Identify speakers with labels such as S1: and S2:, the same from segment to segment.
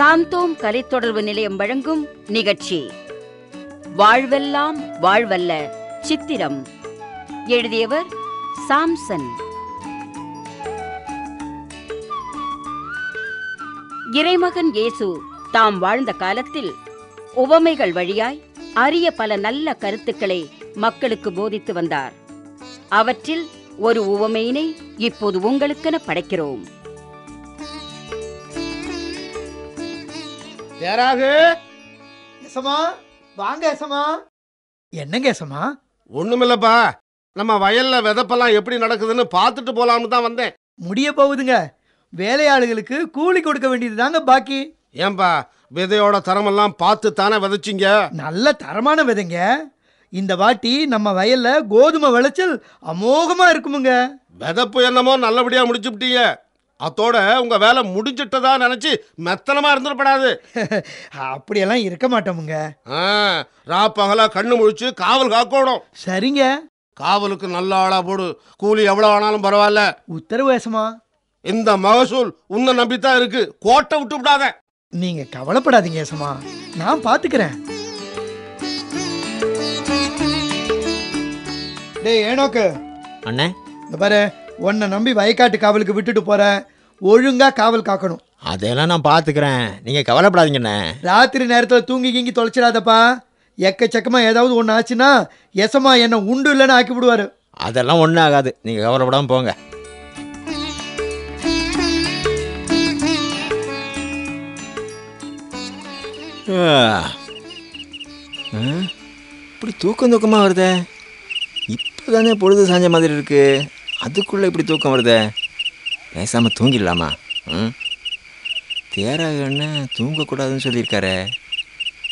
S1: சாந்தோம் கலைத்தொடர்பு நிலையம் வழங்கும் நிகழ்ச்சி. வாழ்வெல்லாம் வாழ்வல்ல சித்திரம். எழுதியவர் சாம்சன். இறைமகன் இயேசு தாம் வாழ்ந்த காலத்தில் உவமைகள் வழியாய் அரிய பல நல்ல கருத்துக்களை மக்களுக்கு போதித்து வந்தார். அவற்றில் ஒரு உவமையினை இப்போது உங்களுக்கென படைக்கிறோம்.
S2: யாராகு?
S3: எசமா வாங்க எசமா. என்னங்க எசமா?
S2: ஒண்ணுமில்லப்பா. நம்ம வயல்ல விதப்பெல்லாம் எப்படி நடக்குதுன்னு பார்த்துட்டு போலாம்னு தான் வந்தேன்.
S3: முடிய போகுதுங்க. வேலையாளுகளுக்கு கூலி கொடுக்க வேண்டியது தாங்க பாக்கி.
S2: ஏன்பா விதையோட தரமெல்லாம் பார்த்து தானே விதைச்சிங்க?
S3: நல்ல தரமான விதைங்க. இந்த வாட்டி நம்ம வயல்ல கோதுமை விளைச்சல் அமோகமா இருக்குமுங்க.
S2: விதப்பு என்னமோ நல்லபடியா முடிச்சுவிட்டீங்க அத்தோட உங்க வேலை முடிஞ்சிட்டதா நினைச்சு மெத்தனமா இருந்துடப்படாது.
S3: அப்படியெல்லாம் இருக்க மாட்டோமுங்க.
S2: ஆ, ரா பகலா கண்ணு முழிச்சு காவல் காக்கணும்.
S3: சரிங்க.
S2: காவலுக்கு நல்ல ஆளா போடு. கூலி எவ்வளவு ஆனாலும் பரவாயில்ல.
S3: உத்தரவு எசமா
S2: இந்த மகசூல் உன்னை நம்பித்தான் இருக்கு. கோட்டை விட்டு விடாத.
S3: நீங்க கவலைப்படாதீங்க எசமா நான் பாத்துக்கிறேன். டேய் ஏனோக்கு.
S4: அண்ணே.
S3: இந்த பாரு. உன்னை நம்பி வயக்காட்டு காவலுக்கு விட்டுட்டு போறேன் ஒழுங்கா காவல் காக்கணும்.
S4: அதெல்லாம் நான் பார்த்துக்கிறேன் நீங்கள் கவலைப்படாதீங்கண்ணே
S3: ராத்திரி நேரத்தில் தூங்கி கீங்கி தொலைச்சிடாதப்பா. எக்கச்சக்கமா ஏதாவது ஒன்று ஆச்சுன்னா எசமா என்னை உண்டு இல்லைன்னு ஆக்கி விடுவாரு.
S4: அதெல்லாம் ஒன்றும் ஆகாது. நீங்கள் கவலைப்படாமல் போங்க? இப்படி தூக்கம் தூக்கமாக வருதே? இப்போ தானே பொழுது சாஞ்ச மாதிரி இருக்கு. அதுக்குள்ளே இப்படி தூக்கம் வருதே? பேசாமல் தூங்கிடலாமா? ம்? தேராகண்ண தூங்கக்கூடாதுன்னு சொல்லியிருக்காரு.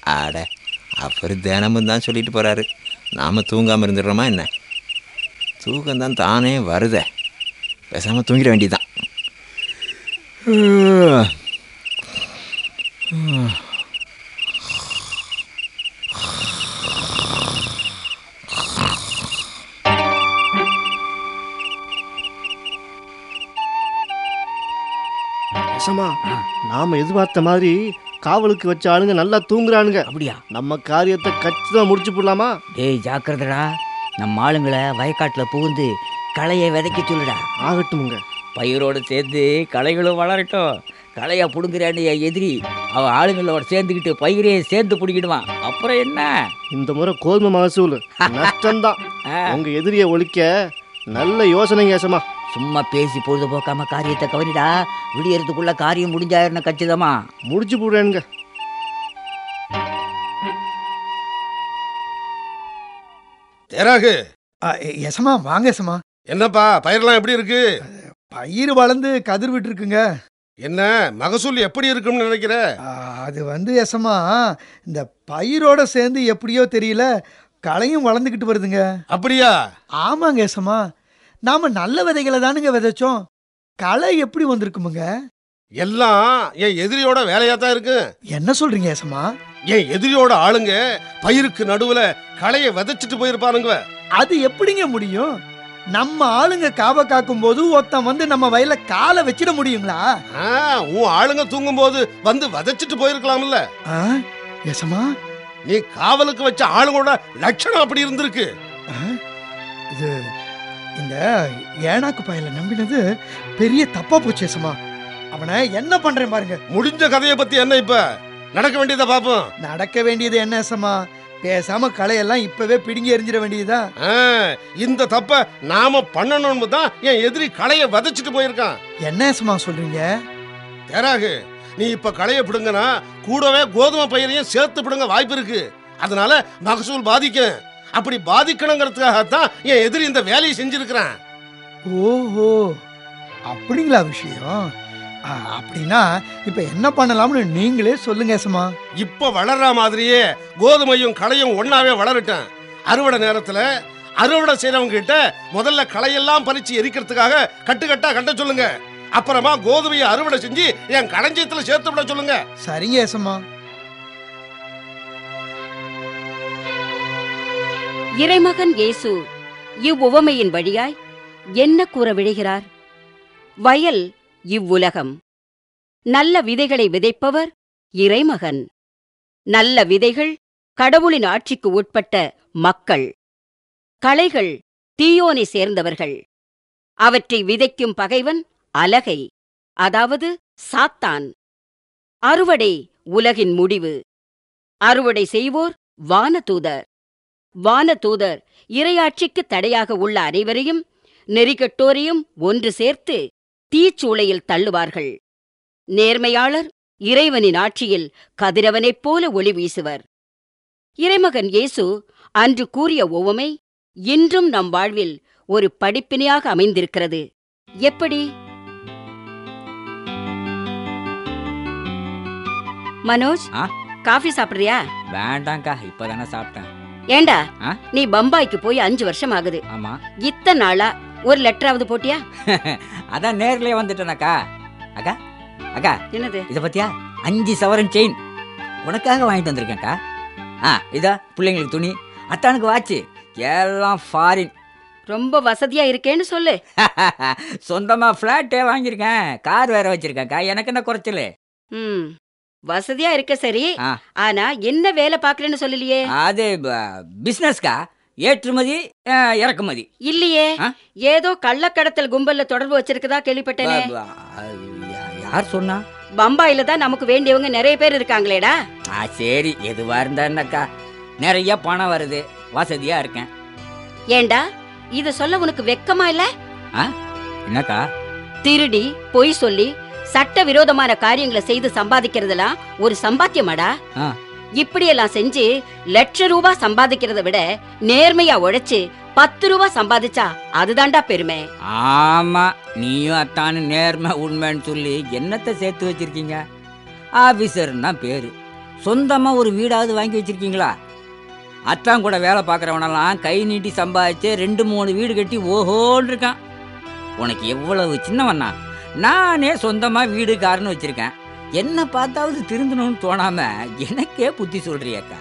S4: ஆட அவர் தினமும் தான் சொல்லிட்டு போகிறாரு நாம் தூங்காமல் இருந்துடுறோமா என்ன? தூக்கம் தான் தானே வருதே. பேசாமல் தூங்கிட வேண்டியதுதான்.
S5: எசமா நாம எதிர்பார்த்த மாதிரி காவலுக்கு வச்ச ஆளுங்க நல்லா தூங்குறானுங்க.
S6: அப்படியா?
S5: நம்ம காரியத்தை கச்சிதமா முடிச்சு போடலாமா?
S6: டேய் ஜாக்கிரதடா. நம்ம ஆளுங்களை வயக்காட்டில் புகுந்து களையை விதைக்க சொல்லுடா.
S5: ஆகட்டுமுங்க.
S6: பயிரோடு சேர்ந்து களைகளும் வளரட்டும். களையை பிடுங்குறான்னு என் எதிரி அவன் ஆளுங்களோட சேர்ந்துக்கிட்டு பயிரே சேர்ந்து பிடிக்கிடுவான் அப்புறம் என்ன?
S5: இந்த முறை கோதுமை மகசூல் நஷ்டம்தான். உங்க எதிரியை ஒழிக்க நல்ல யோசனைங்க ஏசமா
S6: சும்மா பேசி பொழுதுபோக்காம காரியத்தை கவனிடா. விடியறதுக்குள்ள காரியம் முடிஞ்சாயிருன்னு கச்சிதமா.
S5: முடிச்சு போடுறேனுங்க.
S2: தேராகு
S3: எசமா வாங்க எசமா
S2: என்னப்பா பயிரெல்லாம் எப்படி இருக்கு?
S3: பயிர் வளர்ந்து கதிர் விட்டு இருக்குங்க
S2: என்ன மகசூல் எப்படி இருக்கும்னு நினைக்கிற?
S3: ஆ, அது வந்து எசமா இந்த பயிரோட சேர்ந்து எப்படியோ தெரியல களையும் வளர்ந்துக்கிட்டு வருதுங்க.
S2: அப்படியா?
S3: ஆமாங்க எசமா நாம நல்ல விதைகளை தானுங்க விதைச்சோம். களை எப்படி வந்திருக்குமுங்க?
S2: எல்லாம் என் எதிரியோட வேலையா தான் இருக்கு.
S3: என்ன சொல்றீங்க எசமா
S2: என் எதிரியோட ஆளுங்க பயிருக்கு நடுவுல களைய விதைச்சிட்டு போயிருப்பானுங்க.
S3: அது எப்படிங்க முடியும்? நம்ம ஆளுங்க காவ காக்கும் போது ஒருத்தன் வந்து நம்ம வயல்ல காலை வச்சிட முடியுங்களா?
S2: ஆ, உன் ஆளுங்க தூங்கும் போது வந்து விதைச்சிட்டு போயிருக்கலாம்ல.
S3: ஆ, எசமா
S2: நீ காவலுக்கு வச்ச ஆளுங்களோட லட்சணம் அப்படி இருந்திருக்கு.
S3: ஆ, இந்த ஏனாக்கு பயல நம்பினது பெரிய தப்பா போச்சு எசமா அவனை என்ன பண்றேன் பாருங்க.
S2: முடிஞ்ச கதையை பத்தி என்ன இப்ப? நடக்க வேண்டியதை பாப்போம்
S3: நடக்க வேண்டியது என்ன எசமா பேசாம களையெல்லாம் இப்பவே பிடுங்கி எறிஞ்சிட வேண்டியதா
S2: இந்த தப்ப நாம பண்ணணும்னு தான் என் எதிரி களைய விதைச்சிட்டு போயிருக்கான்.
S3: என்ன எசமா சொல்றீங்க?
S2: தேராகு நீ இப்ப களைய பிடுங்கன்னா கூடவே கோதுமை பயிரையும் சேர்த்து பிடுங்க வாய்ப்பு இருக்கு. அதனால மகசூல் பாதிக்கும். அப்படி பாதிக்கணுங்கிறதுக்காகத்தான் என் எதிரி இந்த வேலையை செஞ்சிருக்கிறான்.
S3: ஓஹோ. அப்படிங்களா விஷயம்? அப்படின்னா இப்ப என்ன பண்ணலாம்னு நீங்களே சொல்லுங்க எசமா
S2: இப்ப வளர்ற மாதிரியே கோதுமையும் களையும் ஒண்ணாவே வளரட்டும். அறுவடை நேரத்துல அறுவடை செய்யறவங்க கிட்ட முதல்ல களையெல்லாம் பறிச்சு எரிக்கிறதுக்காக கட்டுக்கட்டா கட்ட சொல்லுங்க. அப்புறமா கோதுமையை அறுவடை செஞ்சு என் களஞ்சியத்துல சேர்த்து விட சொல்லுங்க.
S3: சரிங்க எசமா
S1: இறைமகன் இயேசு இவ்வுவமையின் வழியாய் என்ன கூற விழைகிறார்? வயல் இவ்வுலகம். நல்ல விதைகளை விதைப்பவர் இறைமகன். நல்ல விதைகள் கடவுளின் ஆட்சிக்கு உட்பட்ட மக்கள். களைகள் தீயோனை சேர்ந்தவர்கள். அவற்றை விதைக்கும் பகைவன் அலகை அதாவது சாத்தான். அறுவடை உலகின் முடிவு. அறுவடை செய்வோர் வானதூதர். வானதூதர் இரையாட்சிக்கு தடையாக உள்ள அனைவரையும் நெறிகட்டோரையும் ஒன்று சேர்த்து தீச்சூளையில் தள்ளுவார்கள். நேர்மையாளர் இறைவனின் ஆட்சியில் கதிரவனைப் போல ஒளி வீசுவர். இறைமகன் இயேசு அன்று கூறிய உவமை இன்றும் நம் வாழ்வில் ஒரு படிப்பினையாக அமைந்திருக்கிறது. எப்படி? மனோஜ்? காஃபி சாப்பிடுறியா?
S6: வேண்டாங்க்கா இப்பதானே சாப்பிட்டேன்.
S1: ஏண்டா? நீ பம்பாய்க்கு போய் அஞ்சு வருஷம் ஆகுது
S6: ஆமா.
S1: இத்தனை நாளா ஒரு லெட்டராவது போட்டியா?
S6: அதான் நேர்லயே வந்துட்டேனக்கா. அக்கா அக்கா.
S1: என்னது?
S6: இத பத்தியா? அஞ்சு சவரன் செயின் உனக்காக வாங்கிட்டு வந்திருக்கேன்க்கா. ஆ இதா பிள்ளைங்களுக்கு துணி. அத்தானுக்கு வாட்சு. எல்லாம் ஃபாரின்
S1: ரொம்ப வசதியா இருக்கேன்னு சொல்லு.
S6: சொந்தமா ஃப்ளாட்டே வாங்கியிருக்கேன். கார் வேற வச்சிருக்கேன்க்கா. எனக்கு என்ன குறைச்சல்?
S1: ம். வசதியா இருக்க சரி. ஆனா என்ன வேலை பாக்குறேன்னு சொல்லலையே?
S6: அது பிஸ்னஸ்க்கா ஏற்றுமதி இறக்குமதி.
S1: இல்லையே? ஏதோ கள்ளக்கடத்தல் கும்பல்ல தொடர்பு வச்சிருக்கதா கேள்விப்பட்டேனே.
S6: யார் சொன்னா?
S1: பம்பாயில தான் நமக்கு வேண்டியவங்க நிறைய பேர் இருக்காங்களேடா.
S6: ஆ சரி. எதுவா இருந்தா என்னக்கா? நிறைய பணம் வருது. வசதியா இருக்கேன்.
S1: ஏண்டா? இத சொல்ல உனக்கு வெக்கமா இல்ல?
S6: என்னக்கா?
S1: திருடி பொய் சொல்லி சட்ட விரோதமான காரியங்களை செய்து சம்பாதிக்கிறதெல்லாம் ஒரு சம்பாத்தியமாடா. இப்படியெல்லாம் செஞ்சு லட்ச ரூபாய் சம்பாதிக்கிறத விட நேர்மையா உழைச்சு பத்து ரூபாய் சம்பாதிச்சா அதுதான்டா பெருமை.
S6: ஆமா நீயும் அத்தானு நேர்மை உண்மைன்னு சொல்லி என்னத்தை சேர்த்து வச்சிருக்கீங்க? ஆபீசர்னா பேரு. சொந்தமா ஒரு வீடாவது வாங்கி வச்சிருக்கீங்களா? அத்தான் கூட வேலை பார்க்குறவனெல்லாம் கை நீட்டி சம்பாதிச்சு ரெண்டு மூணு வீடு கட்டி ஓஹோன்னு இருக்கான். உனக்கு எவ்வளவு சின்னவண்ணா? நானே சொந்தமா வீடு காருன்னு வச்சிருக்கேன். என்ன பார்த்தாவது திருந்தணும்னு தோணாம எனக்கே புத்தி சொல்றியக்கா.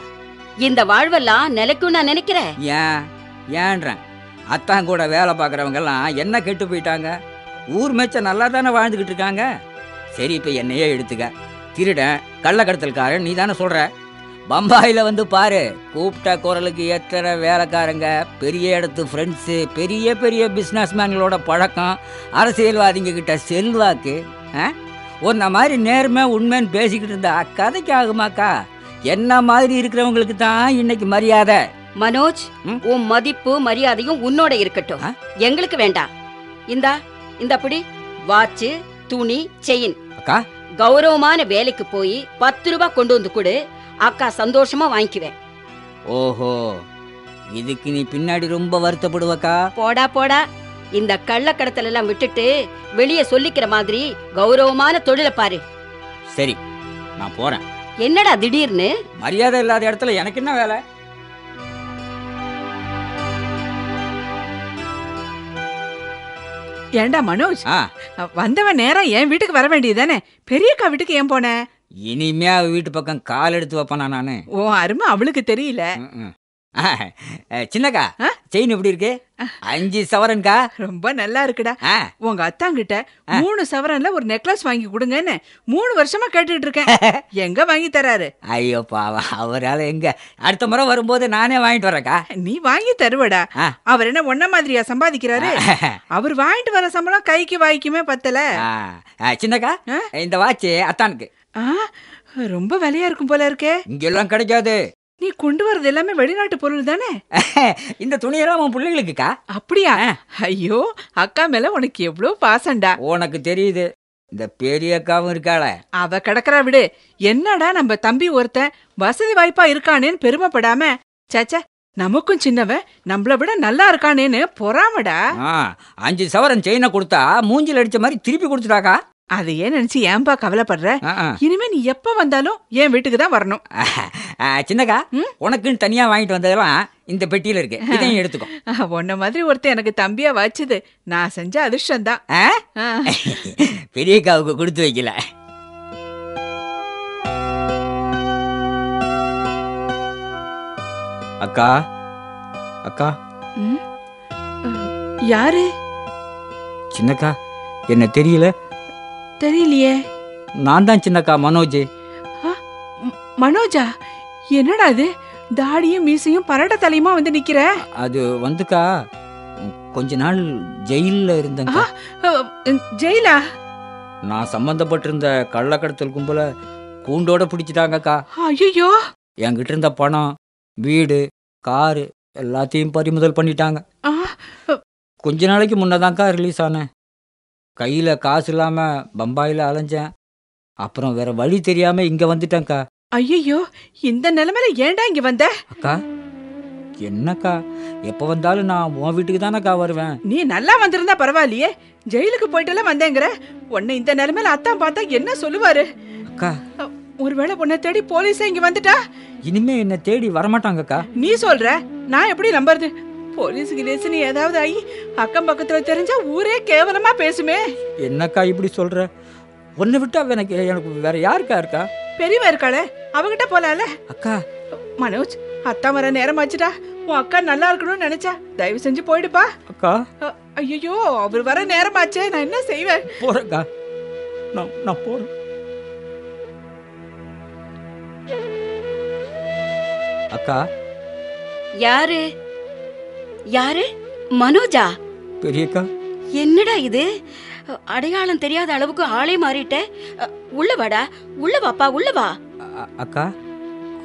S1: இந்த வாழ்வெல்லாம் நிலைக்கும் நான் நினைக்கிறேன்.
S6: ஏன்? ஏன்றேன். அத்தான் கூட வேலை பார்க்குறவங்க எல்லாம் என்ன கெட்டு போயிட்டாங்க? ஊர் மேய்ச்ச நல்லா தானே வாழ்ந்துக்கிட்டு இருக்காங்க? சரி இப்போ என்னையே எடுத்துக்க. திருடன் கள்ளக்கடத்தல்காரன் நீ தானே சொல்ற? பம்பாயில் வந்து பாரு கூப்பிட்ட குரலுக்கு எத்தனை வேலைக்காரங்க பெரிய இடத்து ஃப்ரெண்ட்ஸு பெரிய பெரிய பிஸ்னஸ்மேன்களோட பழக்கம் அரசியல்வாதிங்க கிட்ட செல்வாக்கு? உன்ன மாதிரி நேர்மை உண்மைன்னு பேசிக்கிட்டு இருந்தா கதைக்கு ஆகுமாக்கா? என்ன மாதிரி இருக்கிறவங்களுக்கு தான் இன்னைக்கு மரியாதை?
S1: மனோஜ்? உன் மதிப்பு மரியாதையும் உன்னோட இருக்கட்டும்? எங்களுக்கு வேண்டாம். இந்தா இந்த அப்படி வாட்சு துணி செயின்.
S6: அக்கா.
S1: கௌரவமான வேலைக்கு போய் பத்து ரூபாய் கொண்டு வந்து கொடு. அக்கா சந்தோஷமா வாங்கிக்குவேன்.
S6: ஓஹோ இதுக்கு நீ பின்னாடி ரொம்ப வருத்தப்படுவக்கா?
S1: போடா போடா. இந்த கள்ளக்கடத்தல் எல்லாம் விட்டுட்டு வெளியே சொல்லிக்கிற மாதிரி கௌரவமான தொழிலை பாரு.
S6: சரி நான் போறேன்.
S1: என்னடா திடீர்னு?
S6: மரியாதை இல்லாத இடத்துல எனக்கு என்ன வேலை?
S7: ஏண்டா மனோஜ்?
S6: ஆ.
S7: வந்தவன் நேரா என் வீட்டுக்கு வர வேண்டியதுதானே? பெரியக்கா வீட்டுக்கு ஏன் போன?
S6: இனிமே அவ வீட்டு பக்கம் கால் எடுத்து வைப்பேனா நானு?
S7: ஓ அருமை. அவளுக்கு தெரியல.
S6: சின்னக்கா? செயின் எப்படி இருக்கு? அஞ்சு சவரன்கா?
S7: ரொம்ப நல்லா இருக்குடா. உங்க அத்தாங்கிட்ட மூணு சவரன்ல ஒரு நெக்லஸ் வாங்கி கொடுங்கன்னு மூணு வருஷமா கேட்டுட்டு இருக்கேன். எங்க வாங்கி தராரு?
S6: ஐயோ பாவம். அவரால எங்க? அடுத்த முறை வரும்போது நானே வாங்கிட்டு வரேன்க்கா.
S7: நீ வாங்கி தருவடா. அவர் என்ன ஒன்ன மாதிரியா சம்பாதிக்கிறாரு? அவர் வாங்கிட்டு வர சம்பளம் கைக்கு வாய்க்குமே பத்தல.
S6: சின்னக்கா? இந்த வாட்ச் அத்தானுக்கு.
S7: ஆ ரொம்ப விலையா இருக்கும் போல இருக்கே.
S6: இங்கெல்லாம் கிடைக்காது.
S7: நீ கொண்டு வரது எல்லாமே வெளிநாட்டு பொருள் தானே?
S6: இந்த துணியெல்லாம் உன் பிள்ளைங்களுக்குக்கா
S7: அப்படியா. ஐயோ அக்கா மேல உனக்கு எவ்வளவு பாசம்டா.
S6: உனக்கு தெரியுது. இந்த பெரிய அக்காவும் இருக்காள.
S7: அவ கிடக்குறா விடு. என்னடா நம்ம தம்பி ஒருத்தன் வசதி வாய்ப்பா இருக்கானேன்னு பெருமைப்படாம சேச்சே நமக்கும் சின்னவன் நம்மள விட நல்லா இருக்கானேன்னு பொறாமடா.
S6: அஞ்சு சவரன் செயினை கொடுத்தா மூஞ்சில் அடிச்ச மாதிரி திருப்பி கொடுத்துட்டாக்கா?
S7: அதை ஏன் நினைச்சு ஏன்பா கவலைப்படுற. இனிமே நீ எப்ப வந்தாலும் என் வீட்டுக்கு தான் வரணும்.
S6: சின்னக்கா? உனக்குன்னு தனியா வாங்கிட்டு வந்ததெல்லாம் இந்த பெட்டியில இருக்கு. இதையும் எடுத்துக்கோ.
S7: உன்ன மாதிரி ஒருத்தன் எனக்கு தம்பியா வச்சுது. நான் செஞ்ச அதிர்ஷ்டம்தான்
S6: ஆ?
S7: ஆ.
S6: பெரிய அக்காவுக்கு கொடுத்து வைக்கல. அக்கா அக்கா.
S7: யாரு?
S6: சின்னக்கா என்ன தெரியல?
S7: தெரியலையே.
S6: நான் தான் சின்னக்கா மனோஜ்.
S7: மனோஜா என்னடா இது? தாடியும் மீசையும் பரட்ட தலையுமா வந்து நிக்கிற?
S6: அது வந்துக்கா கொஞ்ச நாள் ஜெயிலில் இருந்தேங்க
S7: அஹ், ஜெயிலா?
S6: நான் சம்மந்தப்பட்டிருந்த கள்ளக்கடத்தல் கும்பலை கூண்டோட பிடிச்சிட்டாங்கக்கா.
S7: ஐயோ
S6: என்கிட்ட இருந்த பணம் வீடு காரு எல்லாத்தையும் பறிமுதல் பண்ணிட்டாங்க. கொஞ்ச நாளைக்கு முன்னதான்க்கா ரிலீஸ் ஆனேன். கையில் காசு இல்லாமல் பம்பாயில் அலைஞ்சேன். அப்புறம் வேற வழி தெரியாமல் இங்கே வந்துட்டேன்க்கா.
S7: ஐயோ இந்த நிலைமையில ஏன்டா இங்க வந்த?
S6: அக்கா என்னக்கா? எப்போ வந்தாலும் நான் உன் வீட்டுக்கு தானக்கா வருவேன்.
S7: நீ நல்லா வந்திருந்தா பரவாயில்லையே. ஜெயிலுக்கு போயிட்டுலாம் வந்தேங்கிற. உன்னை இந்த நிலைமையில அத்தான் பார்த்தா என்ன சொல்லுவாரு?
S6: அக்கா.
S7: ஒருவேளை உன்னை தேடி போலீஸே இங்க வந்துட்டா?
S6: இனிமே என்னை தேடி வரமாட்டாங்கக்கா.
S7: நீ சொல்ற. நான் எப்படி நம்புறது? போலீஸ் கிலேஸ் நீ ஏதாவது ஆகி அக்கம் பக்கத்துல தெரிஞ்சா ஊரே கேவலமா பேசுமே.
S6: என்னக்கா இப்படி சொல்ற? உன்னை விட்டா எனக்கு எனக்கு வேற யாருக்கா இருக்கா?
S7: பெரியவ இருக்காளே அவகிட்ட போலால
S6: அக்கா.
S7: மனோஜ் அத்தா வர நேரம் ஆச்சுடா உன் அக்கா நல்லா இருக்கணும்னு நினைச்சா தயவு செஞ்சு போயிடுப்பா.
S6: அக்கா.
S7: ஐயோ அவர் வர நேரமாச்சே நான் என்ன செய்வேன்?
S6: போறேன்க்கா. நான் நான் போறேன். அக்கா.
S1: யாரு? யாரு? மனோஜா?
S6: பெரியக்கா?
S1: என்னடா இது? அடையாளம் தெரியாத அளவுக்கு ஆளே மாறிட்ட. உள்ள வாடா. உள்ள வாப்பா உள்ள வா.
S6: அக்கா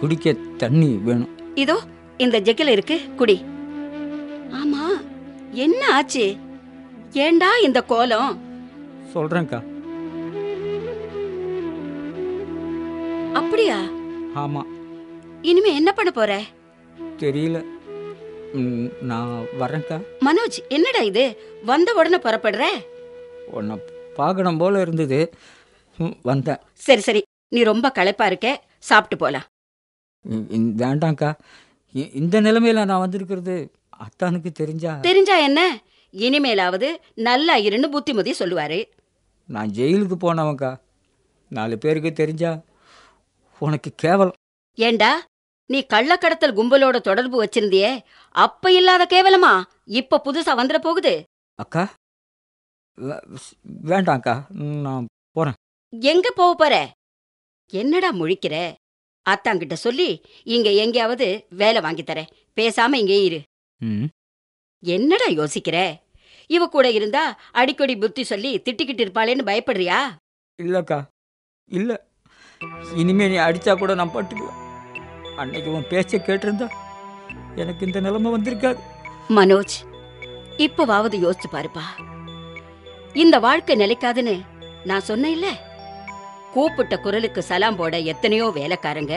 S6: குடிக்க தண்ணி வேணும்.
S1: இதோ இந்த ஜெக்கில் இருக்கு. குடி. ஆமா என்ன ஆச்சு? ஏண்டா இந்த கோலம்?
S6: சொல்றேன்க்கா.
S1: அப்படியா?
S6: ஆமா.
S1: இனிமே என்ன பண்ண போற?
S6: தெரியல. நான் வரேன்க்கா
S1: மனோஜ் என்னடா இது? வந்த உடனே புறப்படுற?
S6: உன்னை பார்க்கணும் போல இருந்தது. வந்தேன்.
S1: சரி சரி. நீ ரொம்ப களைப்பா இருக்க. சாப்பிட்டு போலாம்.
S6: வேண்டாம்க்கா. இந்த நிலைமையில நான் வந்திருக்கிறது அத்தானுக்கு தெரிஞ்சா.
S1: தெரிஞ்சா என்ன? இனிமேலாவது நல்லா இருன்னு புத்திமதி சொல்லுவாரு.
S6: நான் ஜெயிலுக்கு போனவன்க்கா. நாலு பேருக்கு தெரிஞ்சா உனக்கு கேவலம்.
S1: ஏண்டா? நீ கள்ளக்கடத்தல் கும்பலோட தொடர்பு வச்சிருந்தியே அப்ப இல்லாத கேவலமா? இப்ப புதுசா வந்துட போகுது.
S6: அக்கா? வே- வேண்டாம்க்கா நான்
S1: எங்க போக போற? என்னடா முழிக்கிற? அத்தாங்கிட்ட சொல்லி இங்க எங்கேயாவது வேலை வாங்கி தரேன். பேசாம இங்கே இரு.
S6: ம்.
S1: என்னடா யோசிக்கிற? இவ கூட இருந்தா அடிக்கடி புத்தி சொல்லி திட்டிக்கிட்டு இருப்பாளேன்னு பயப்படுறியா?
S6: இல்லைக்கா இல்லை. இனிமே நீ அடித்தா கூட நான் பட்டுக்குவேன். அன்னைக்கு உன் பேச்சை கேட்டிருந்தா எனக்கு இந்த நிலைமை வந்திருக்காது.
S1: மனோஜ் இப்பவாவது யோசிச்சு பாருப்பா. இந்த வாழ்க்கை நிலைக்காதுன்னு நான் சொன்னேன்ல கூப்பிட்ட குரலுக்கு சலாம் போட எத்தனையோ வேலைக்காரங்க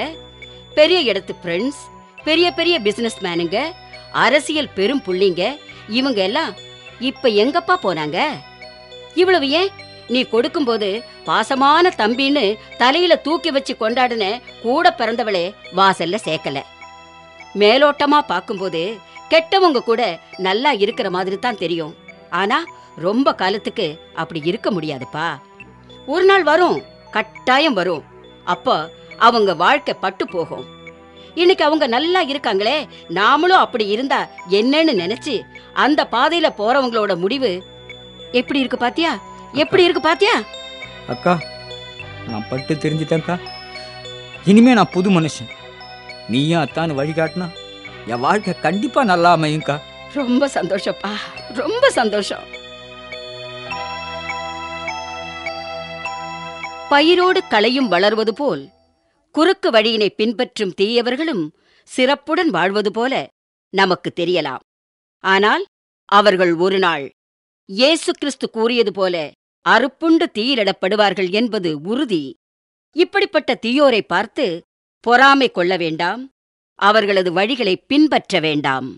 S1: பெரிய இடத்து ஃப்ரெண்ட்ஸ் பெரிய பெரிய பிசினஸ் மேனுங்க அரசியல் பெரும் புள்ளிங்க இவங்க எல்லாம் இப்ப எங்கப்பா போனாங்க? இவ்வளவு ஏன் நீ கொடுக்கும்போது பாசமான தம்பின்னு தலையில தூக்கி வச்சு கொண்டாடுன கூட பிறந்தவளே வாசல்ல சேர்க்கல மேலோட்டமா பார்க்கும்போது கெட்டவங்க கூட நல்லா இருக்கிற மாதிரி தான் தெரியும். ஆனா ரொம்ப காலத்துக்கு அப்படி இருக்க முடியாதுப்பா. ஒரு நாள் வரும் கட்டாயம் வரும். அப்போ அவங்க வாழ்க்கை பட்டு போகும். இன்னைக்கு அவங்க நல்லா இருக்காங்களே நாமளும் அப்படி இருந்தா என்னன்னு நினைச்சு அந்த பாதையில போறவங்களோட முடிவு எப்படி இருக்கு பாத்தியா? எப்படி இருக்கு பாத்தியா?
S6: அக்கா நான் பட்டு தெரிஞ்சிட்டேன்க்கா. இனிமே நான் புது மனுஷன். நீயும் அத்தான்னு வழிகாட்டினா என் வாழ்க்கை கண்டிப்பாக நல்லா அமையும்க்கா.
S1: ரொம்ப சந்தோஷப்பா. ரொம்ப சந்தோஷம். பயிரோடு களையும் வளர்வது போல் குறுக்கு வழியினை பின்பற்றும் தீயவர்களும் சிறப்புடன் வாழ்வது போல நமக்கு தெரியலாம். ஆனால் அவர்கள் ஒரு நாள் இயேசு கிறிஸ்து கூறியது போல அறுப்புண்டு தீயிலிடப்படுவார்கள் என்பது உறுதி. இப்படிப்பட்ட தீயோரை பார்த்து பொறாமை கொள்ள வேண்டாம். அவர்களது வழிகளை பின்பற்ற வேண்டாம்.